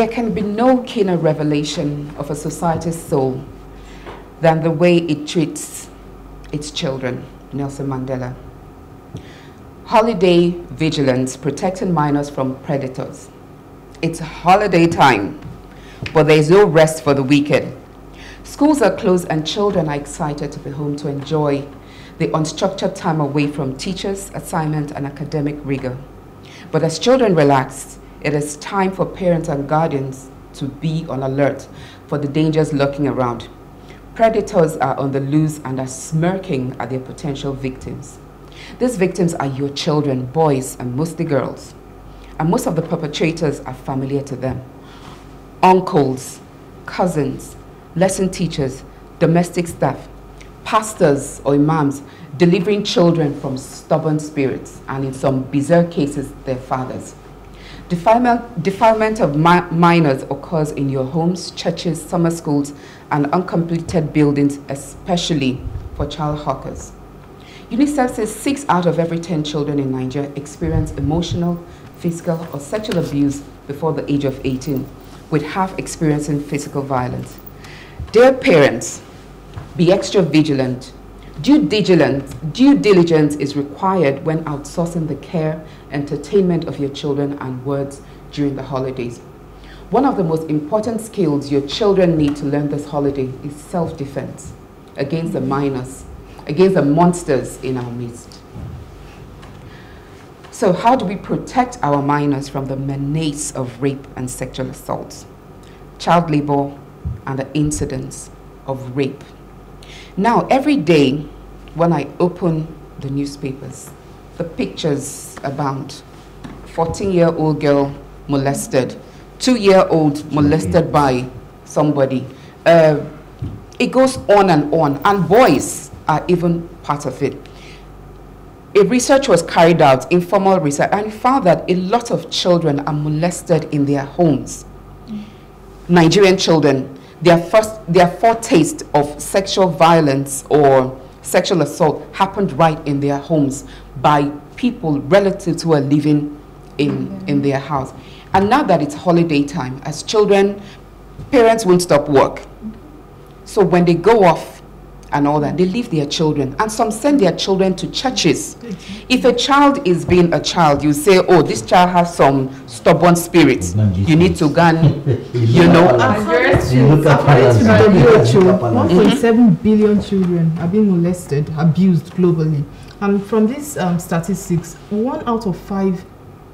There can be no keener revelation of a society's soul than the way it treats its children, Nelson Mandela. Holiday vigilance, protecting minors from predators. It's holiday time, but there is no rest for the wicked. Schools are closed and children are excited to be home to enjoy the unstructured time away from teachers, assignment, and academic rigor. But as children relax, it is time for parents and guardians to be on alert for the dangers lurking around. Predators are on the loose and are smirking at their potential victims. These victims are your children, boys, and mostly girls. And most of the perpetrators are familiar to them. Uncles, cousins, lesson teachers, domestic staff, pastors or imams delivering children from stubborn spirits, and in some bizarre cases, their fathers. Defilement, defilement of mi minors occurs in your homes, churches, summer schools, and uncompleted buildings, especially for child hawkers. UNICEF says six out of every 10 children in Nigeria experience emotional, physical, or sexual abuse before the age of 18, with half experiencing physical violence. Dear parents, be extra vigilant. Due diligence, due diligence is required when outsourcing the care, entertainment of your children and words during the holidays. One of the most important skills your children need to learn this holiday is self-defense against the minors, against the monsters in our midst. So how do we protect our minors from the menace of rape and sexual assaults, child labor, and the incidents of rape? Now, every day when I open the newspapers, the pictures abound. 14 year old girl molested, two year old molested by somebody. Uh, it goes on and on, and boys are even part of it. A research was carried out, informal research, and found that a lot of children are molested in their homes. Nigerian children their first their foretaste of sexual violence or sexual assault happened right in their homes by people relatives who are living in mm -hmm. in their house and now that it's holiday time as children parents won't stop work so when they go off and all that. They leave their children, and some send their children to churches. If a child is being a child, you say, "Oh, this child has some stubborn spirits. You need to go and, you know." According to WHO, 1.7 billion children are being molested, abused globally, and from these um, statistics, one out of five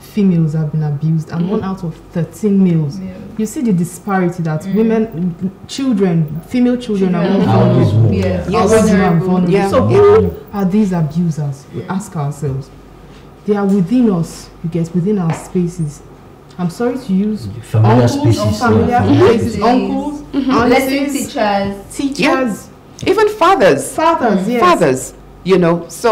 females have been abused and mm. one out of 13 males. Yeah. You see the disparity that mm. women, children, female children, children are more vulnerable. Yes. Yes. vulnerable. Yeah. So who are these abusers? We ask ourselves. They are within us, you get within our spaces. I'm sorry to use familiar uncles, spaces, familiar yeah. spaces, uncles, mm -hmm. lesson teachers, teachers, yeah. even fathers, fathers, yes. fathers. You know, so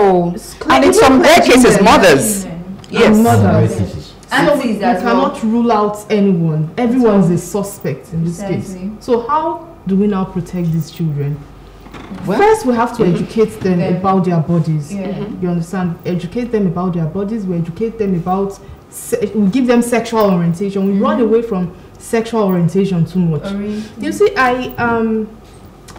and in some rare cases, mothers yes. and mothers. And you cannot rule out anyone. Everyone's a suspect in this exactly. case. So how do we now protect these children? Well, First, we have to mm-hmm. educate them yeah. about their bodies. Yeah. Mm-hmm. You understand? Educate them about their bodies. We educate them about. we give them sexual orientation. We mm -hmm. run away from sexual orientation too much. You see, I um,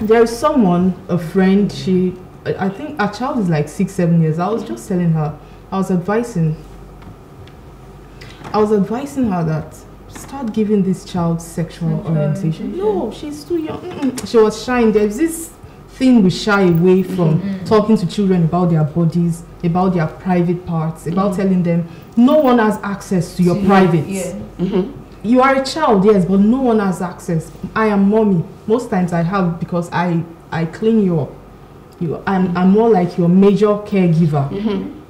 there is someone, a friend. She, I think, our child is like six, seven years. I was just telling her, I was advising I was advising her that start giving this child sexual orientation. No, she's too young. Mm -mm. She was shy. There's this thing we shy away from mm -hmm. talking to children about their bodies, about their private parts, about -hmm. telling them no one has access to your privates. Yeah. -hmm. You are a child, yes, but no one has access. I am mommy. Most times I have because I I clean you up. You, I'm, I'm more like your major caregiver.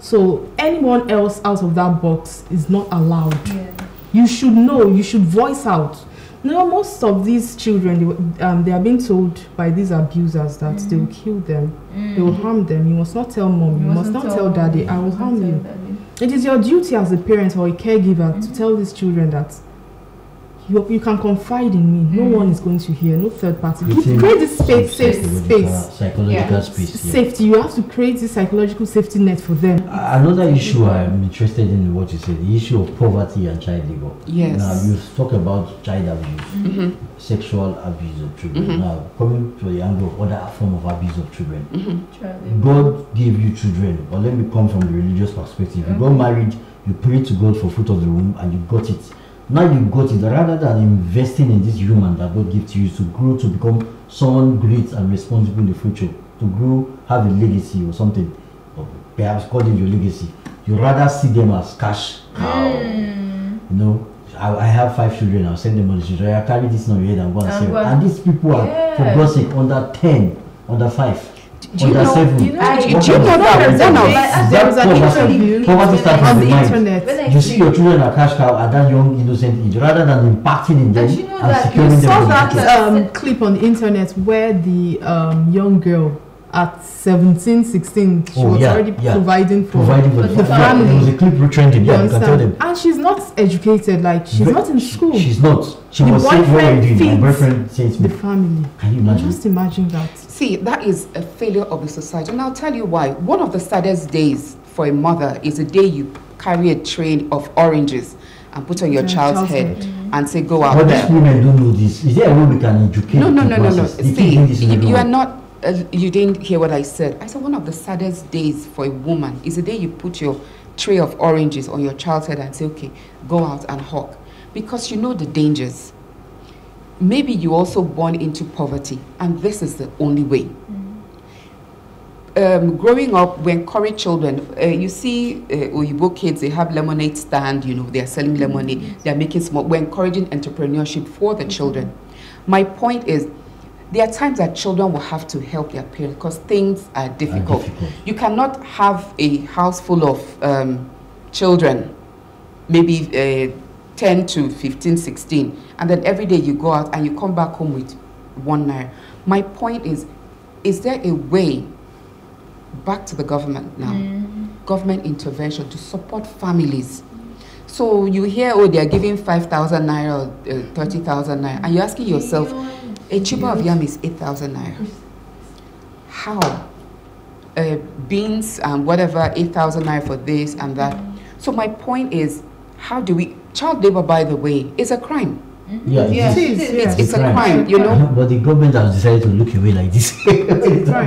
So anyone else out of that box is not allowed. Yeah. You should know, you should voice out. Now, most of these children, they, um, they are being told by these abusers that mm. they will kill them, mm. they will harm them. You must not tell mom, you, you must not tell, tell daddy, I will harm you. Daddy. It is your duty as a parent or a caregiver mm. to tell these children that you, you can confide in me. No mm. one is going to hear. No third party. You create this space, safe space, psychological yeah. space, yeah. safety. You have to create this psychological safety net for them. Another issue I'm interested in what you said: the issue of poverty and child labor. Yes. Now you talk about child abuse, mm-hmm. sexual abuse of children. Mm-hmm. Now coming to the angle of other form of abuse of children. Mm-hmm. God gave you children, or let me come from the religious perspective. You got married, you prayed to God for fruit of the womb, and you got it now you got it rather than investing in this human that God gives to you to grow to become someone great and responsible in the future, to grow, have a legacy or something, or perhaps call it your legacy. You rather see them as cash cow. Mm. You know, I, I, have five children, I'll send them on the street. I carry this on your head and go and sell. And these people are, yeah. for God's sake, under 10, under 5 do you know, seven. Do you know, I, do you know that one of there was an interview poverty starts on the, the internet. You see your children are cash cow at that young innocent age, rather than impacting in them and, you know and securing them. You saw that um, clip on the internet where the um, young girl at 17, 16, she oh, was yeah, already yeah. providing for, providing for the, family. There was a clip trending, yeah, you can tell them. And she's not educated, like she's not in school. She's not. She the was saying, what are you doing? My boyfriend says The family. Can you imagine? Just imagine that. See, that is a failure of the society. And I'll tell you why. One of the saddest days for a mother is the day you carry a train of oranges and put on your child's, child's, head, head. and say, go out but there. But these women don't know this. Is there a way we can educate No, no, no, no, no. See, you, you are not uh, you didn't hear what I said. I said one of the saddest days for a woman is the day you put your tray of oranges on your child's head and say, okay, go out and hawk. Because you know the dangers. Maybe you also born into poverty, and this is the only way. Mm. Um, growing up, we encourage children. Uh, you see, uh, Oyibo kids, they have lemonade stand, you know, they're selling lemonade, mm-hmm. they're making small. We're encouraging entrepreneurship for the mm-hmm. children. My point is, there are times that children will have to help their parents because things are difficult. difficult. You cannot have a house full of um, children, maybe uh, 10 to 15, 16, and then every day you go out and you come back home with one naira. My point is, is there a way, back to the government now, mm. government intervention to support families? So you hear, oh, they're giving 5,000 naira or uh, 30,000 naira, and you're asking yourself, a tuber of yam is 8,000 naira. How? Uh, beans and whatever, 8,000 naira for this and that. So my point is, how do we, child labor, by the way, is a crime. Mm-hmm. Yeah, yes. it is. It's, it's, it's a crime. crime, you know. But the government has decided to look away like this.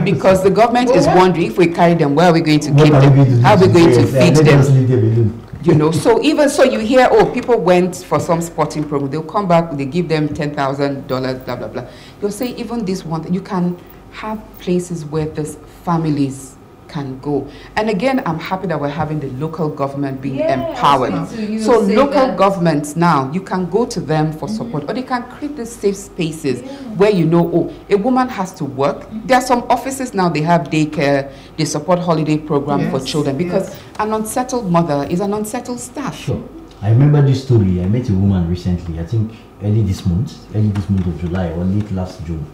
because the government well, is wondering if we carry them, where are we going to keep them? How are we going to feed them? you know so even so you hear oh people went for some sporting program they'll come back they give them ten thousand dollars blah blah blah you'll say even this one you can have places where there's families can go. And again, I'm happy that we're having the local government being yes, empowered. So local that. governments now, you can go to them for mm -hmm. support or they can create these safe spaces yeah. where you know, oh, a woman has to work. Mm -hmm. There are some offices now, they have daycare, they support holiday program yes, for children because yes. an unsettled mother is an unsettled staff. Sure. I remember this story. I met a woman recently, I think early this month, early this month of July or late last June.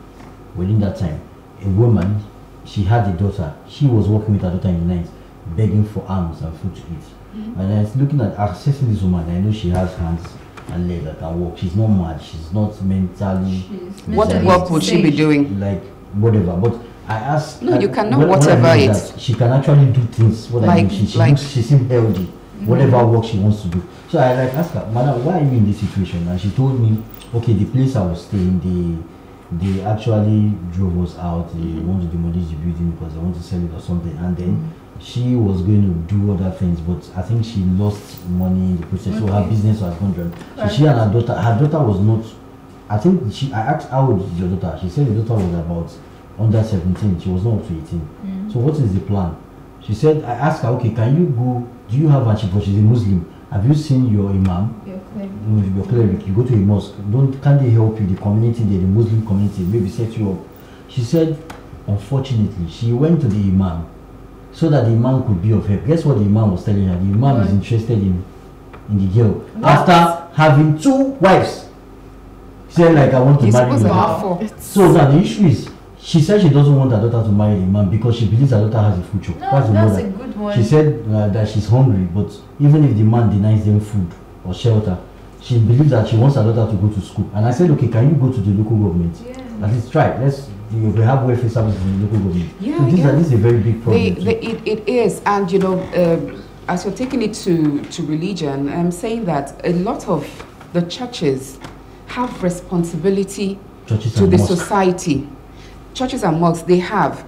Within that time, a woman she had a daughter. She was working with her daughter in the night, begging for alms and food to eat. Mm-hmm. And I was looking at assessing this woman. I know she has hands and legs that can walk. She's not mad. She's not mentally. She's what work would she be doing? Like whatever. But I asked. No, you cannot whatever it. She can actually do things. What like, I mean, she, she, like, looks, she seems healthy. Mm-hmm. Whatever work she wants to do. So I like asked her, Madam, why are you in this situation? And she told me, okay, the place I was staying, the they actually drove us out. They mm-hmm. want to demolish the building because they want to sell it or something. And then mm-hmm. she was going to do other things, but I think she lost money in the process. Okay. So her business was gone down. So she and her daughter, her daughter was not. I think she. I asked how old is your daughter. She said the daughter was about under 17. She was not up to 18. Mm. So what is the plan? She said I asked her, okay, can you go? Do you have a she? She's a Muslim. Have you seen your imam? your cleric, you go to a mosque, don't can they help you, the community the Muslim community, maybe set you up. She said, unfortunately, she went to the imam so that the imam could be of help. Guess what the imam was telling her? The imam is interested in in the girl what? after having two wives. She said, like I want to He's marry you. So now the issue is she said she doesn't want her daughter to marry a man because she believes her daughter has a future. No, that's, that's a good one. She said uh, that she's hungry, but even if the man denies them food or shelter, she believes that she wants her daughter to go to school. And I said, okay, can you go to the local government? Yeah. At least try. Let's we have welfare services in the local government. Yeah, so this, yeah. this is a very big problem. They, they, it, it is, and you know, uh, as you're taking it to to religion, I'm saying that a lot of the churches have responsibility churches to the mosque. society. Churches and mosques, they have,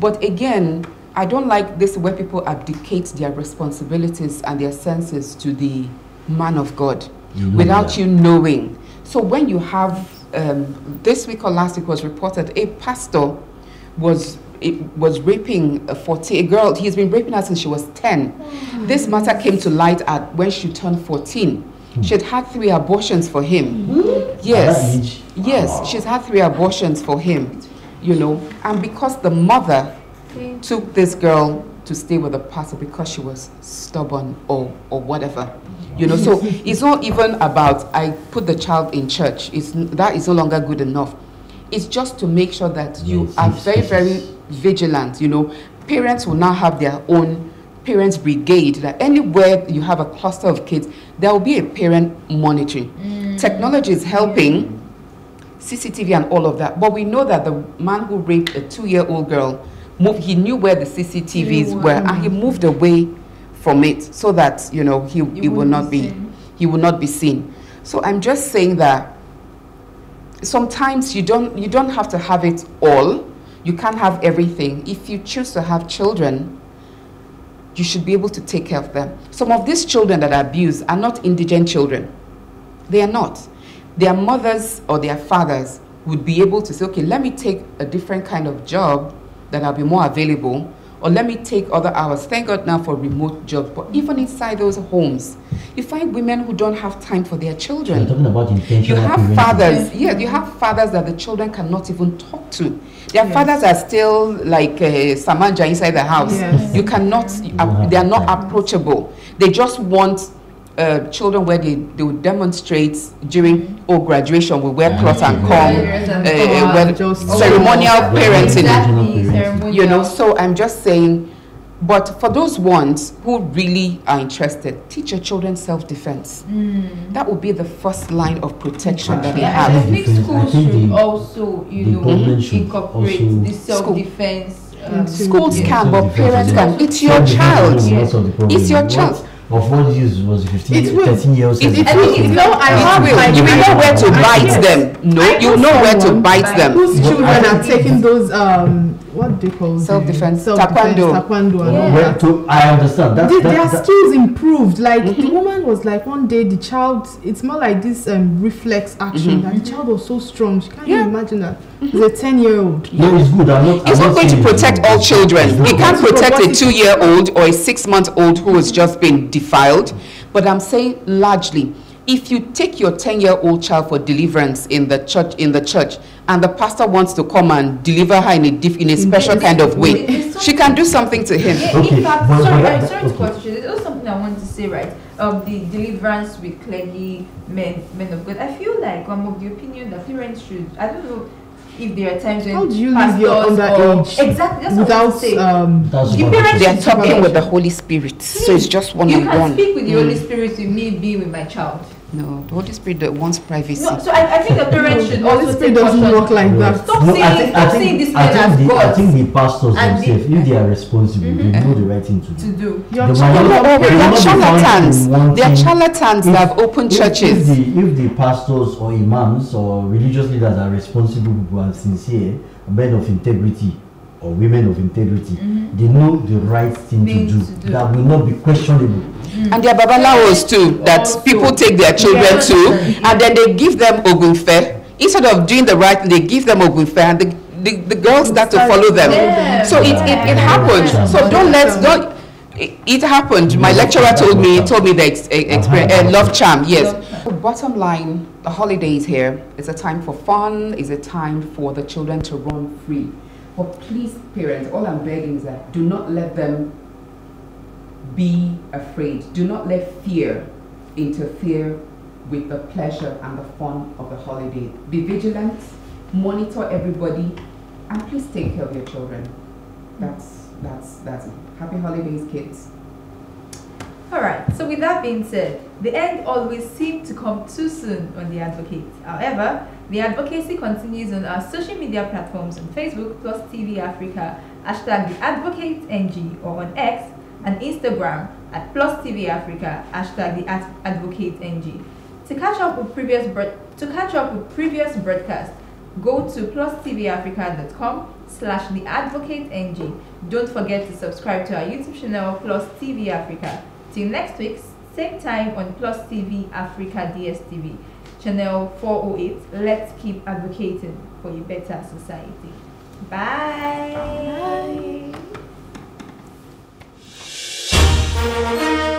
but again, I don't like this where people abdicate their responsibilities and their senses to the man of God you without you knowing. So when you have um, this week or last week was reported a pastor was it was raping a 40 a girl he's been raping her since she was 10 oh. this matter came to light at when she turned 14 hmm. she had had three abortions for him hmm. yes yes she's had three abortions for him you know. And because the mother took this girl to stay with the pastor because she was stubborn or or whatever you know. So it's not even about i put the child in church. It's that is no longer good enough. It's just to make sure that you are very very vigilant you know. Parents will now have their own parents brigade that anywhere you have a cluster of kids there will be a parent monitoring. Mm. technology is helping cctv and all of that. But we know that the man who raped a two-year-old girl moved he knew where the cctvs were and he moved away from it so that you know he, he will not be, be he will not be seen. So i'm just saying that sometimes you don't you don't have to have it all. You can't have everything. If you choose to have children you should be able to take care of them. Some of these children that are abused are not indigent children. They are not their mothers or their fathers would be able to say okay let me take a different kind of job that i'll be more available or let me take other hours. Thank God now for remote jobs. But even inside those homes, you find women who don't have time for their children. You're talking about intentional You have fathers, yeah, you have fathers that the children cannot even talk to. Their yes. fathers are still like uh, Samanja inside the house. Yes. You cannot, uh, they are not approachable. They just want uh, children where they, they would demonstrate during oh graduation we wear cloth and come uh, when ceremonial parenting. Exactly. you know so i'm just saying but for those ones who really are interested teach your children self-defense. Mm. that would be the first line of protection that they have. i think schools should also you know incorporate the self-defense um, schools can but parents can. It's your child. it's your child of what use was 15, it will, 13 years it, it, it, it, no, I have will. You will know where to bite them. No, you know where to bite them. Whose children are taking those um what do they call self defense, taekwondo, taekwondo, and yeah. all that. To, I understand that, the, that their that, skills improved. Like mm-hmm. the woman was like one day the child. It's more like this um, reflex action. Mm-hmm. And the child was so strong. She can't yeah. even imagine that. Mm-hmm. It's a ten year old. No, it's good. I'm not. It's I'm not, going to protect all children. It can't protect a two year old or a six month old who has just been defiled. But I'm saying largely if you take your 10 year old child for deliverance in the church in the church and the pastor wants to come and deliver her in a diff, in a special it's, kind of way she can do something to him. Yeah, okay. in fact sorry, I'm sorry to question there's also something I want to say right? Um, the deliverance with clergy men men of God. I feel like I'm of the opinion that parents should I don't know if there are times when how do you live your underage exactly that's without what um the parents they are talking with the Holy Spirit so it's just one you can one. speak with the mm. Holy Spirit with me being with my child no, the Holy Spirit wants privacy. No, so I, I think the parents should also Holy Spirit doesn't work like that. Stop no, seeing, think, stop seeing this man as the, God. I think the pastors themselves, if they are responsible, mm-hmm. they know the right thing to do. To do. Your they are they are charlatans. They are charlatans that have opened churches. If the, if the pastors or imams or religious leaders are responsible people and sincere, men of integrity, or women of integrity, mm-hmm. they know the right thing to do, to do, that will not be questionable. Mm. And there are babalawos too that also, people take their children yeah. to, and then they give them ogunfe. Instead of doing the right, thing, they give them ogunfe, and the, the, the girls start to follow them. Yeah. So it, it, it happened. So don't let don't. It, it happened. My lecturer told me told me the ex, experience. Uh, love charm. Yes. Bottom line, the holidays here is a time for fun. Is a time for the children to run free. But please, parents, all I'm begging is that do not let them be afraid. Do not let fear interfere with the pleasure and the fun of the holiday. Be vigilant, monitor everybody, and please take care of your children. That's that's that's it. Happy holidays, kids. So with that being said, the end always seemed to come too soon on The Advocate. However, the advocacy continues on our social media platforms on Facebook plus TV Africa, hashtag The Advocate NG, or on X and Instagram at plus TV Africa, hashtag The Advocate NG. To catch up with previous to catch up with previous broadcasts, go to plustvafrica.com slash the advocate ng. Don't forget to subscribe to our YouTube channel Plus TV Africa. Till next week, same time on Plus TV Africa DSTV, channel 408. Let's keep advocating for a better society. Bye. Bye.